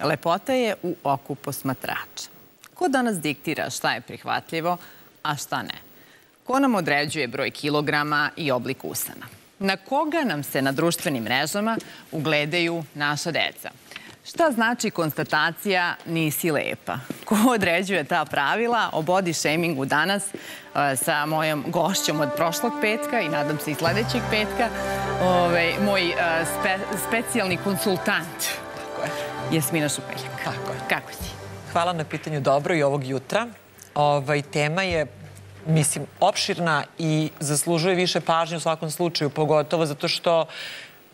Lepota je u oku posmatrača. Ko danas diktira šta je prihvatljivo, a šta ne? Ko nam određuje broj kilograma i oblik usana? Na koga nam se na društvenim mrežama ugledaju naša deca? Šta znači konstatacija nisi lepa? Ko određuje ta pravila o body shamingu danas e, sa mojom gošćom od prošlog petka i nadam se i sledećeg petka, ovaj, moj e, spe, specijalni konsultant Jasmina Šupeljak. Tako je. Kako si? Hvala na pitanju dobro i ovog jutra. Ovaj, tema je mislim, opširna i zaslužuje više pažnje u svakom slučaju, pogotovo zato što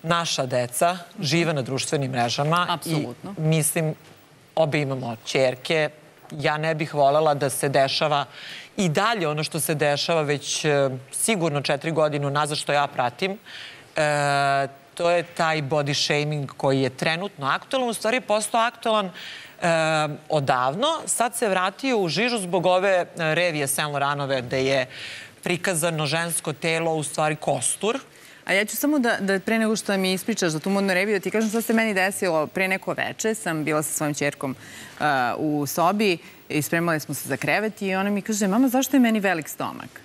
naša deca žive na društvenim mrežama. Apsolutno. I, mislim, obe imamo čerke. Ja ne bih volela da se dešava i dalje ono što se dešava već e, sigurno četiri godinu nazad što ja pratim. E, to je taj body shaming koji je trenutno aktualan. U stvari je postao aktualan e, odavno. Sad se vratio u žižu zbog ove e, revije Saint Laurentove gde je prikazano žensko telo u stvari kostur. A ja ću samo da, da pre nego što mi ispričaš za tu modnu reviju, da ti kažem šta se meni desilo. Pre neko veče sam bila sa svojim čerkom uh, u sobi i spremali smo se za krevet i ona mi kaže, mama, zašto je meni velik stomak?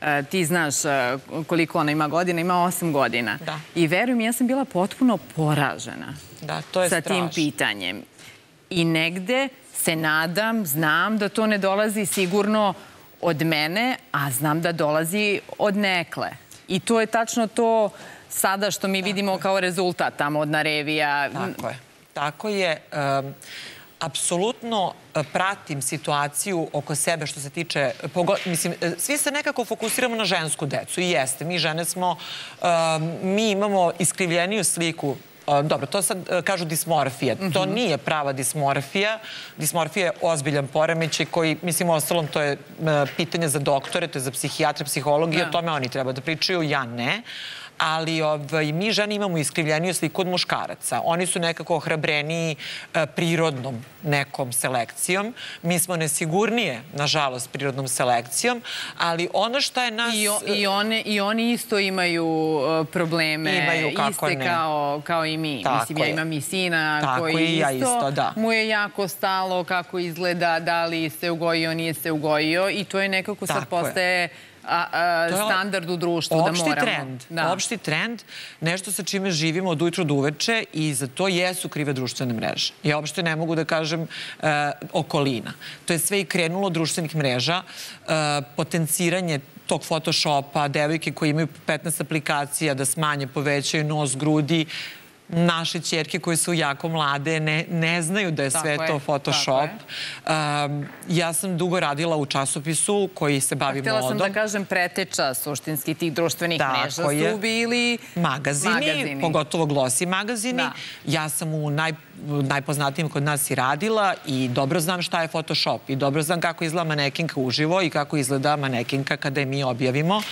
Uh, ti znaš uh, koliko ona ima godina, ima 8 godina. Da. I veruj mi, ja sam bila potpuno poražena Da, to je sa strašno. tim pitanjem. I negde se nadam, znam da to ne dolazi sigurno od mene, a znam da dolazi od nekle. I to je tačno to sada što mi vidimo kao rezultat, ta modna revija. Tako je. Tako je. Um, apsolutno e, pratim situaciju oko sebe što se tiče, pogo, mislim, e, svi se nekako fokusiramo na žensku decu i jeste, mi žene smo, mi imamo iskrivljeniju sliku dobro, to sad e, kažu dismorfija. To nije prava dismorfija. Dismorfija je ozbiljan poremećaj koji, mislim, ostalom, to je e, pitanje za doktore, to je za psihijatre, psihologi, o tome oni treba da pričaju, ja ne ali ovaj, mi žene imamo iskrivljeniju sliku od muškaraca. Oni su nekako ohrabreniji e, prirodnom nekom selekcijom. Mi smo nesigurnije, nažalost, prirodnom selekcijom, ali ono što je nas... I, o, i, one, I oni isto imaju uh, probleme, Imaju, kako iste ne. kao, kao i mi. Tako Mislim, ja je. imam i sina Tako koji i ja isto, isto, da. mu je jako stalo kako izgleda, da li se ugojio, nije se ugojio i to je nekako sad Tako je. A, standard u društvu da opšti moramo. trend. Da. Opšti trend, nešto sa čime živimo od ujutru do uveče i za to jesu krive društvene mreže. Ja uopšte ne mogu da kažem e, okolina. To je sve i krenulo društvenih mreža, e, potenciranje tog Photoshopa, devojke koje imaju 15 aplikacija da smanje, povećaju nos, grudi, naše čerke koje su jako mlade ne, ne znaju da je Tako sve je, to Photoshop. Um, ja sam dugo radila u časopisu koji se bavi Htela sam modom. da kažem preteča suštinski tih društvenih mreža su bili magazini, magazini. pogotovo glosi magazini. Da. Ja sam u naj, najpoznatijim kod nas i radila i dobro znam šta je Photoshop i dobro znam kako izgleda manekinka uživo i kako izgleda manekinka kada je mi objavimo.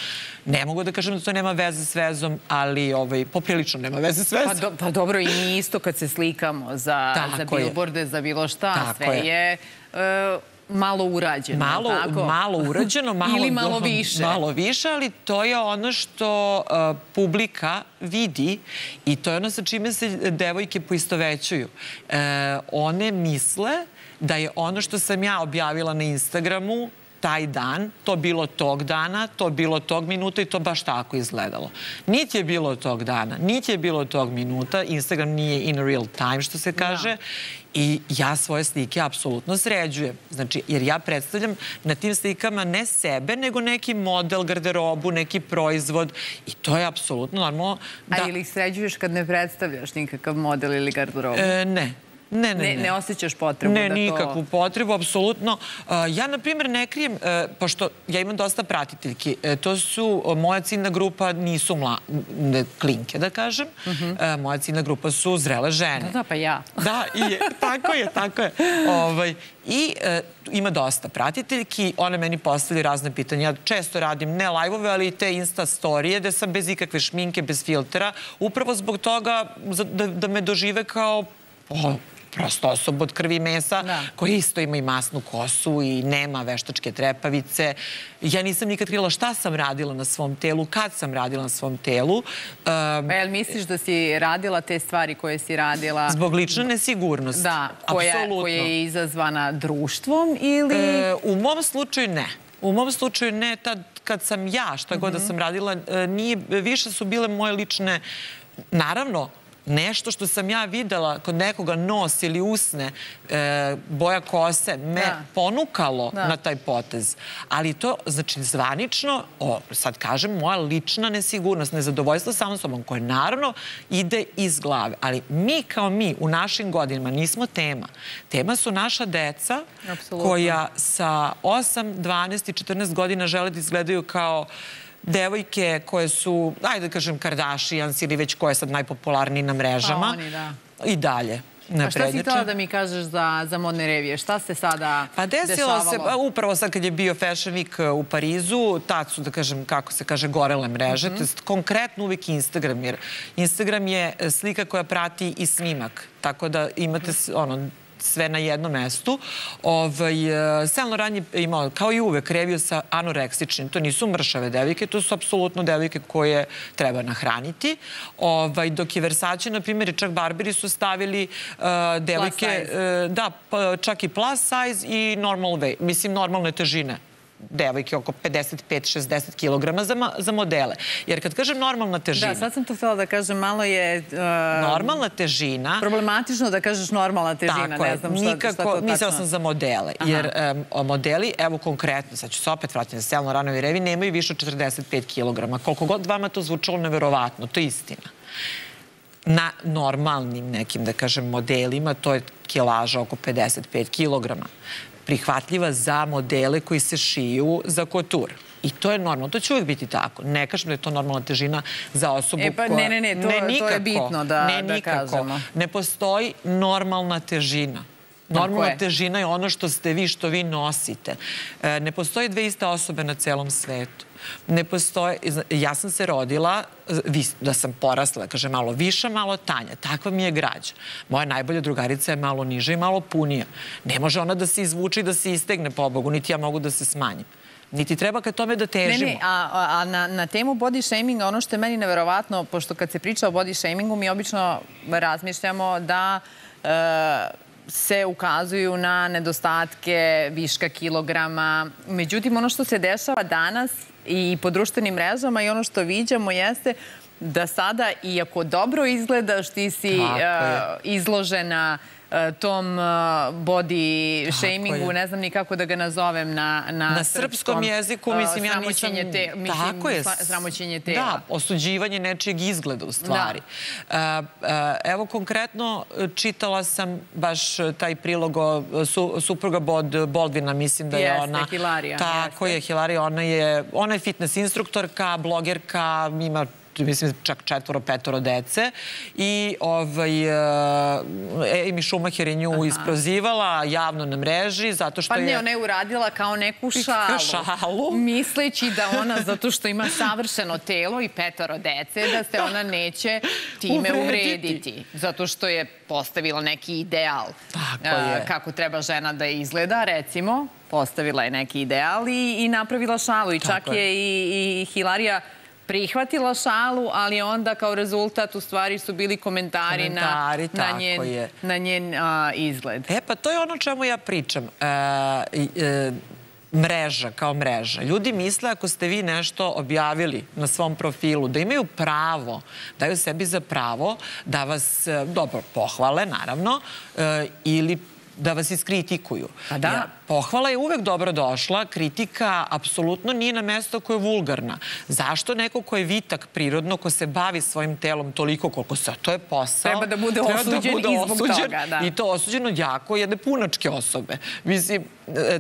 Ne mogu da kažem da to nema veze s vezom, ali ovaj, poprilično nema veze s vezom. Pa, do, pa dobro, i mi isto kad se slikamo za, za billboarde, za bilo šta, Tako sve je. je, e, malo urađeno. Malo, tako? malo urađeno, malo, Ili malo više. Malo više, ali to je ono što uh, publika vidi i to je ono sa čime se devojke poistovećuju. Uh, one misle da je ono što sam ja objavila na Instagramu taj dan, to bilo tog dana, to bilo tog minuta i to baš tako izgledalo. Niti je bilo tog dana, niti je bilo tog minuta, Instagram nije in real time, što se kaže, i ja svoje slike apsolutno sređujem. Znači, jer ja predstavljam na tim slikama ne sebe, nego neki model, garderobu, neki proizvod i to je apsolutno normalno. A Da, ili ih sređuješ kad ne predstavljaš nikakav model ili garderobu? e, ne. Ne, ne, ne, ne. ne osjećaš potrebu Ne, da to... nikakvu potrebu, apsolutno. Ja, na primjer, ne krijem, uh, pošto ja imam dosta pratiteljki, uh, to su, moja ciljna grupa nisu mla, ne, klinke, da kažem. Uh, Moja ciljna grupa su zrele žene. Da, da, pa ja. Da, i tako je, tako je. Ovaj, I e, ima dosta pratiteljki, one meni postavljaju razne pitanja. Ja često radim ne live-ove, ali i te Insta storije gde sam bez ikakve šminke, bez filtera, upravo zbog toga da, da me dožive kao o, prosto osoba od krvi i mesa Da. koja isto ima i masnu kosu i nema veštačke trepavice. Ja nisam nikad krila šta sam radila na svom telu, kad sam radila na svom telu. Um, Pa jel misliš da si radila te stvari koje si radila? zbog lične nesigurnosti. Da, koja je izazvana društvom ili... E, u mom slučaju ne. U mom slučaju ne, tad kad sam ja, šta god da Mhm. sam radila, e, nije, više su bile moje lične, naravno, nešto što sam ja videla kod nekoga nos ili usne, e, boja kose, me Da. ponukalo Da. na taj potez. Ali to, znači, zvanično, o, sad kažem, moja lična nesigurnost, nezadovoljstvo samom sobom, koje naravno ide iz glave. Ali mi kao mi u našim godinama nismo tema. Tema su naša deca koja sa 8, 12 i 14 godina žele da izgledaju kao devojke koje su, ajde da kažem, Kardashians ili već ko je sad najpopularniji na mrežama. Pa oni, da. I dalje. A šta si htjela da mi kažeš za, za modne revije? Šta se sada Pa desilo dešavalo? se, pa upravo sad kad je bio Fashion Week uh, u Parizu, tad su, da kažem, kako se kaže, gorele mreže, Mhm. konkretno uvijek Instagram, jer Instagram je e, slika koja prati i snimak, tako da imate, ono, sve na jednom mestu. Ovaj, e, Saint Laurent je imao, kao i uvek, reviju sa anoreksičnim. To nisu mršave devike, to su apsolutno devike koje treba nahraniti. Ovaj, dok je Versace, na primjer, i čak Barberi su stavili uh, devojke, size. e, da, pa, čak i plus size i normal weight, mislim normalne težine devojke oko 55-60 kg za, za modele. Jer kad kažem normalna težina, Da, sad sam to htjela da kažem, malo je uh, normalna težina, problematično da kažeš normalna težina, Tako ne znam šta, šta nikako, to mislila tačno. sam za modele, Aha. jer modeli, evo konkretno, sad ću se opet vratiti na Selno Ranovi Revi, nemaju više od 45 kg. Koliko god vama to zvučalo neverovatno, to je istina. Na normalnim nekim, da kažem, modelima, to je kilaža oko 55 kg. Prihvatljiva za modele koji se šiju za kotur. I to je normalno. To će uvijek biti tako. Ne kažem da je to normalna težina za osobu E, pa, koja... ne, ne, ne, to- to je bitno da- ne, da nikako. kažemo. Ne postoji normalna težina. Normalna težina je ono što ste vi, što vi nosite. E, ne postoje dve iste osobe na celom svetu. Ne postoje, ja sam se rodila, da sam porasla, kaže malo viša, malo tanja. Takva mi je građa. Moja najbolja drugarica je malo niža i malo punija. Ne može ona da se izvuče i da se istegne po Bogu, niti ja mogu da se smanjim. Niti treba ka tome da Ne, težimo. ne, a, a a na, na temu body shaminga, ono što je meni neverovatno, pošto kad se priča o body shamingu, mi obično razmišljamo da e, se ukazuju na nedostatke viška kilograma. Međutim, ono što se dešava danas i po društvenim mrežama i ono što viđamo jeste da sada, iako dobro izgledaš, ti si e, izložena tom e, body Tako shamingu, je. ne znam ni kako da ga nazovem na, na, na srpskom jeziku, mislim, ja nisam... Sramoćenje te, mislim, Tako je. sramoćenje tela. Da, osuđivanje nečijeg izgleda u stvari. E, e, evo, konkretno, e, čitala sam baš e, taj prilog o e, su, supruga Bod Boldvina, mislim da je Jeste, ona... Hilarija, Tako jeste. je, Hilarija, ona je, ona je fitness instruktorka, blogerka, ima mislim čak četvoro, petoro dece i ovaj, uh, Amy Schumacher je nju isprozivala javno na mreži zato što Pa je... ne, ona je uradila kao neku šalu. Šalu. Misleći da ona, zato što ima savršeno telo i petoro dece, da se ona neće time Uvrediti. uvrediti. Zato što je postavila neki ideal. Tako je. Kako treba žena da izgleda, recimo. Postavila je neki ideal i, i napravila šalu. I čak je. je i, i Hilarija prihvatila šalu, ali onda kao rezultat u stvari su bili komentari, Komentari, na, na njen, je. na njen a, izgled. E, pa to je ono čemu ja pričam. E, e, mreža kao mreža. Ljudi misle ako ste vi nešto objavili na svom profilu, da imaju pravo, daju sebi za pravo da vas, e, dobro, pohvale, naravno, ili da vas iskritikuju. Pa da. Ja, pohvala je uvek dobro došla, kritika apsolutno nije na mesto koje je vulgarna. Zašto neko ko je vitak prirodno, ko se bavi svojim telom toliko koliko se, to je posao. Treba da bude osuđen i zbog toga, da. I to osuđeno jako jedne punačke osobe. Mislim,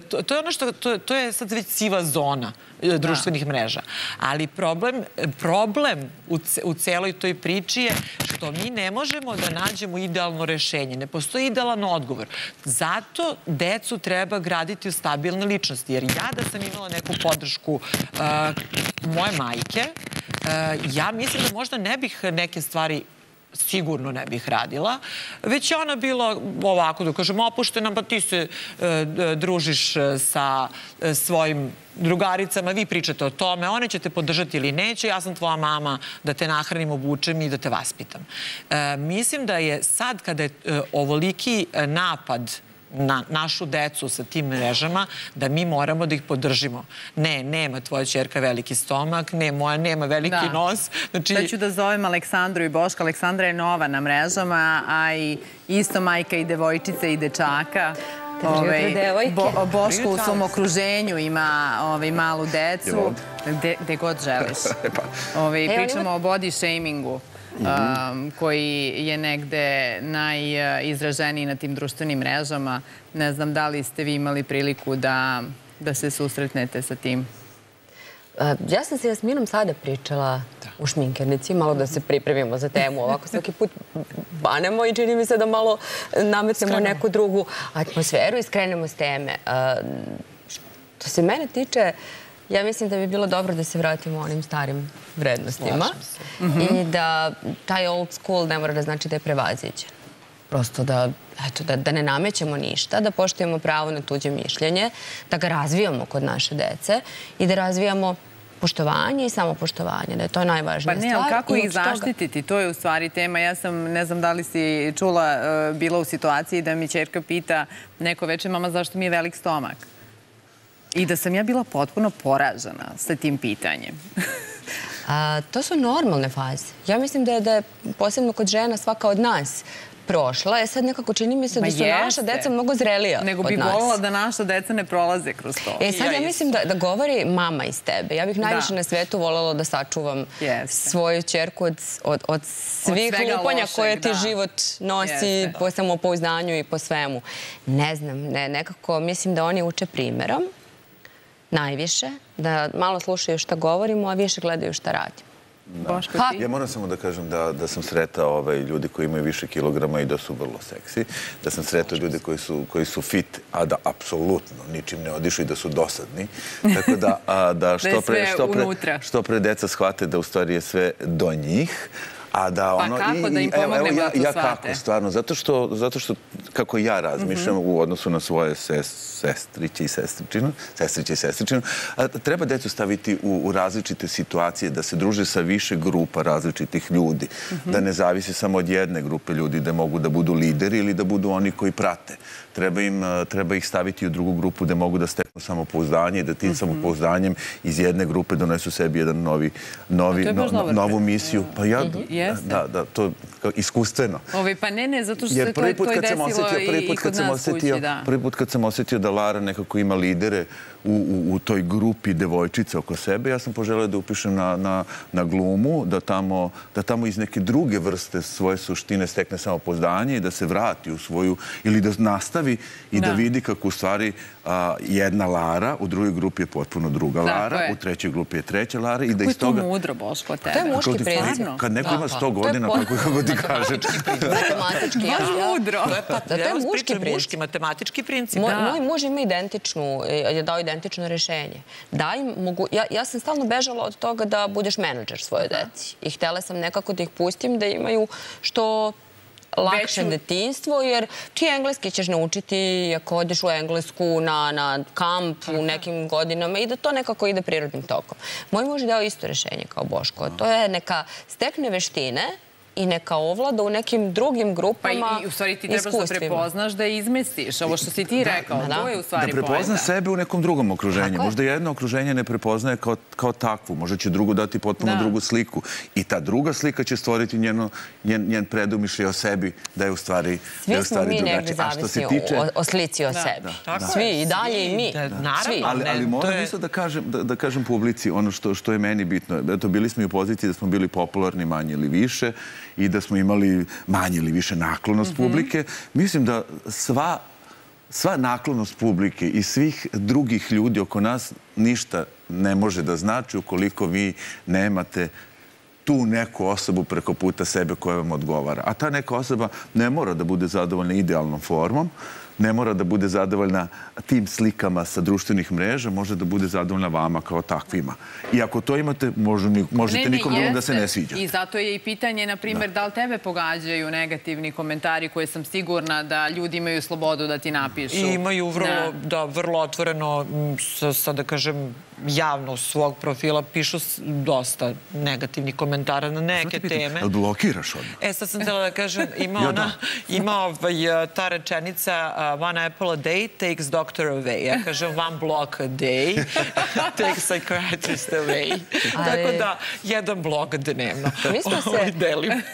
to, to je ono što, to, to je sad već siva zona e, društvenih mreža. Ali problem, problem u, u celoj toj priči je što mi ne možemo da nađemo idealno rešenje. Ne postoji idealan odgovor. Zato decu treba graditi u stabilne ličnosti. Jer ja da sam imala neku podršku uh, moje majke, uh, ja mislim da možda ne bih neke stvari sigurno ne bih radila, već je ona bila ovako, da kažem, opuštena, pa ti se e, družiš e, sa e, svojim drugaricama, vi pričate o tome, one će te podržati ili neće, ja sam tvoja mama da te nahranim, obučem i da te vaspitam. Mislim da je sad kada je ovoliki napad na našu decu sa tim mrežama, da mi moramo da ih podržimo. Ne, nema tvoja čerka veliki stomak, ne, moja nema veliki da. nos. Znači... Da ću da zovem Aleksandru i Boška. Aleksandra je nova na mrežama, a i isto majka i devojčice i dečaka. Ove, ovaj, Bo, Boško u svom okruženju ima ovaj, malu decu, gde, gde god želiš. Ove, ovaj, e, pričamo o body shamingu um, koji je negde najizraženiji na tim društvenim mrežama. Ne znam da li ste vi imali priliku da, da se susretnete sa tim. Ja sam sa Jasminom sada pričala da. u šminkernici, malo da se pripremimo za temu. Ovako svaki put banemo i čini mi se da malo nametnemo neku drugu atmosferu i skrenemo s teme. Što se mene tiče, Ja mislim da bi bilo dobro da se vratimo onim starim vrednostima i da taj old school ne mora da znači da je prevaziđen. Prosto da, eto, da, da ne namećemo ništa, da poštujemo pravo na tuđe mišljenje, da ga razvijamo kod naše dece i da razvijamo poštovanje i samopoštovanje, da je to najvažnija stvar. Pa ne, ali kako ih zaštititi? To je u stvari tema. Ja sam, ne znam da li si čula, uh, bila u situaciji da mi čerka pita neko veče, mama, zašto mi je velik stomak? I da sam ja bila potpuno poražena sa tim pitanjem. A, to su normalne faze. Ja mislim da je, da je posebno kod žena svaka od nas prošla. E sad nekako čini mi se da su naša deca mnogo zrelija od nas. Nego bi volila da naša deca ne prolaze kroz to. E sad ja, mislim da, da govori mama iz tebe. Ja bih da. najviše na svetu voljela da sačuvam svoju čerku od, od, od svih lupanja koje ti da. život nosi po samopouzdanju i po svemu. Ne znam, ne, nekako mislim da oni uče primerom najviše, da malo slušaju šta govorimo, a više gledaju šta radimo. Da. Ja moram samo da kažem da, da sam sretao ovaj, ljudi koji imaju više kilograma i da su vrlo seksi. Da sam sretao ljude koji su, koji su fit, a da apsolutno ničim ne odišu i da su dosadni. Tako da, a, da što, da pre, što, pre, što pre deca shvate da u stvari je sve do njih. A da ono, pa kako i, da im pomognemo evo, ja, da ja kako, stvarno, zato što, zato što kako ja razmišljam mm -hmm. u odnosu na svoje ses, sestriće i sestričinu, sestriće i sestričinu, a, treba decu staviti u, u različite situacije, da se druže sa više grupa različitih ljudi, mm -hmm. da ne zavisi samo od jedne grupe ljudi, da mogu da budu lideri ili da budu oni koji prate treba, im, treba ih staviti u drugu grupu da mogu da steknu samopouzdanje i da tim mm -hmm. samopouzdanjem iz jedne grupe donesu sebi jedan novi, novi, no, no, novu misiju. Pa ja, -hmm. da, da, to iskustveno. Ovi, pa ne, ne, zato što Jer se to, je desilo osetio, prvi put kad sam osetio, da. Prvi put kad sam osetio da Lara nekako ima lidere u, u, u toj grupi devojčica oko sebe, ja sam poželeo da upišem na, na, na glumu, da tamo, da tamo iz neke druge vrste svoje suštine stekne samopouzdanje i da se vrati u svoju, ili da nastavi i da, da vidi kako u stvari a, jedna Lara, u drugoj grupi je potpuno druga Lara, u trećoj grupi je treća Lara i da iz toga... Kako je to mudro, Boško, tebe? To je muški princip. Kad neko ima 100 da, godina, kako, kako ti kaže... Matematički. Baš mudro. Pa, to je muški princip. Muški, matematički princip. Moj muž ima identičnu, je dao identično rešenje. Da im mogu... Ja, ja sam stalno bežala od toga da budeš menadžer svoje deci. I htela sam nekako da ih pustim da imaju što lakše detinstvo, jer ti engleski ćeš naučiti ako odeš u Englesku na, na kamp u nekim godinama i da to nekako ide prirodnim tokom. Moj muž je dao isto rešenje kao Boško. To je neka stekne veštine i neka ovlada u nekim drugim grupama Pa i, u stvari ti trebaš da prepoznaš da izmestiš. Ovo što si ti da, rekao, da, to je u stvari Da prepozna sebe u nekom drugom okruženju. Tako? Možda jedno okruženje ne prepoznaje kao, kao takvu. Možda će drugo dati potpuno da. drugu sliku. I ta druga slika će stvoriti njeno, njen, njen predumišljaj o sebi da je u stvari, Svi da u stvari smo mi negde zavisni tiče... o, o slici o da, sebi. Da, da. Svi, i dalje i mi. Da, naravno. Svi. Ali, ali moram isto da kažem, da, da kažem publici ono što, što je meni bitno. Eto, bili smo i u poziciji da smo bili popularni manje ili više i da smo imali manje ili više naklonost mm -hmm. publike. Mislim da sva sva naklonost publike i svih drugih ljudi oko nas ništa ne može da znači ukoliko vi nemate tu neku osobu preko puta sebe koja vam odgovara. A ta neka osoba ne mora da bude zadovoljna idealnom formom, ne mora da bude zadovoljna tim slikama sa društvenih mreža, može da bude zadovoljna vama kao takvima. I ako to imate, može, možete nikom drugom da se ne sviđa. I zato je i pitanje, na primjer, da. da li tebe pogađaju negativni komentari koje sam sigurna da ljudi imaju slobodu da ti napišu? I imaju vrlo, da, da vrlo otvoreno, sad da kažem, javno svog profila pišu dosta negativnih komentara na neke pitam, teme. Jel blokiraš odmah? E, sad sam htjela da kažem, ima ja, ona, da. ima ovaj, ta rečenica uh, one apple a day takes doctor away. Ja kažem one block a day takes psychiatrist away. Ali... Tako da, jedan blok dnevno. Mi smo, se, ovaj,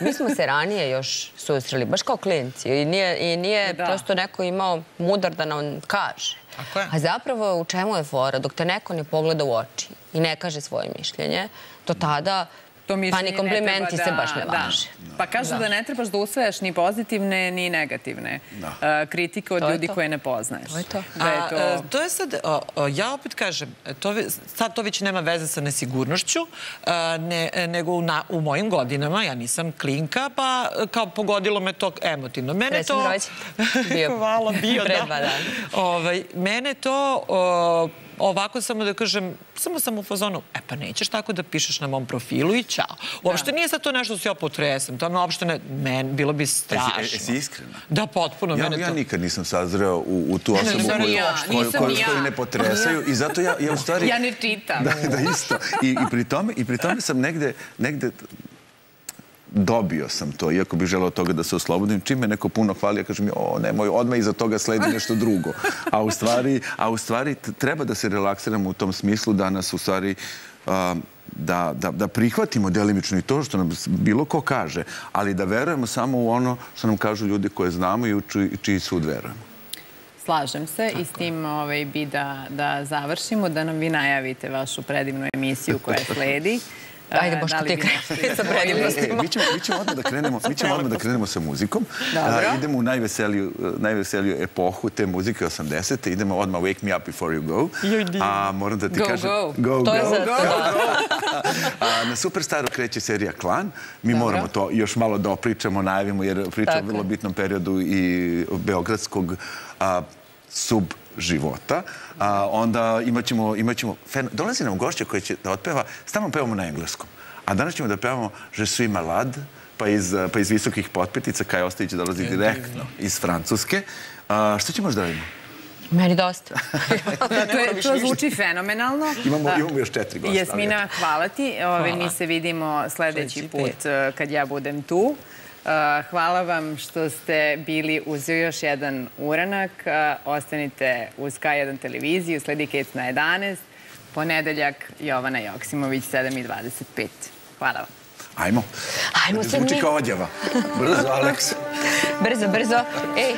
mi smo se ranije još susreli, baš kao klinci. I nije, i nije da. prosto neko imao mudar da nam kaže. Tako je. A zapravo u čemu je fora? Dok te neko ne pogleda u oči i ne kaže svoje mišljenje, to tada to pa ni komplimenti se baš ne da. važe. Pa kažu da. da ne trebaš da usvajaš ni pozitivne ni negativne da. uh, kritike od ljudi koje ne poznaješ. To je to. Da je to... A, to je sad, ja opet kažem, to, sad to već nema veze sa nesigurnošću, ne, nego u, na, u mojim godinama, ja nisam klinka, pa kao pogodilo me to emotivno. Mene to... Bio. Hvala, bio, da. Ovaj, mene to... O, ovako samo da kažem, samo sam u fazonu, e pa nećeš tako da pišeš na mom profilu i čao. Uopšte da. nije sad to nešto da se ja potresem, to me uopšte ne, men, bilo bi strašno. Jesi iskrena? Da, potpuno. Ja, mene ja nikad nisam sazreo u, u tu osobu ne, koju, ja, koju, koju, koju ne potresaju i zato ja, ja u stvari... Ja ne čitam. Da, da isto. I, i, pri tome, I pri tome sam negde, negde dobio sam to, iako bih želeo toga da se oslobodim. Čim me neko puno hvali, ja kažem, o, nemoj, odmah iza toga sledi nešto drugo. A u stvari, a u stvari treba da se relaksiramo u tom smislu da nas u stvari da, da, da prihvatimo delimično i to što nam bilo ko kaže, ali da verujemo samo u ono što nam kažu ljudi koje znamo i u čiji, čiji sud verujemo. Slažem se Tako. i s tim ovaj, bi da, da završimo, da nam vi najavite vašu predivnu emisiju koja sledi. Ajde, Boško, da ti kreni sa predivnostima. Mi ćemo, mi ćemo odmah da krenemo, mi ćemo odmah da krenemo sa muzikom. Dobro. idemo u najveseliju, najveseliju epohu te muzike 80. Idemo odmah Wake Me Up Before You Go. A moram da ti go, kažem... Go, go. To go, je za go. A, na Superstaru kreće serija Klan. Mi Dobro. moramo to još malo da opričamo, najavimo, jer pričamo o vrlo bitnom periodu i beogradskog sub života, a, onda imaćemo, imaćemo fen... dolazi nam gošća koja će da otpeva, stalno pevamo na engleskom. A danas ćemo da pevamo Je suis malade, pa iz, pa iz visokih potpetica, Kaj Ostojić dolazi direktno iz Francuske. A, što ćemo još da radimo? Meni dosta. da, to, je, to zvuči fenomenalno. Imamo, da. imamo još četiri gosta. Jasmina, hvala ti. Ove, mi se vidimo sledeći put e, kad ja budem tu. Hvala vam što ste bili uz još jedan uranak. Ostanite uz K1 televiziju, sledi Kec na 11. Ponedeljak Jovana Joksimović, 7.25. Hvala vam. Ajmo. Ajmo se mi. Zvuči kao odjava. Brzo, Aleks. brzo, brzo. Ej.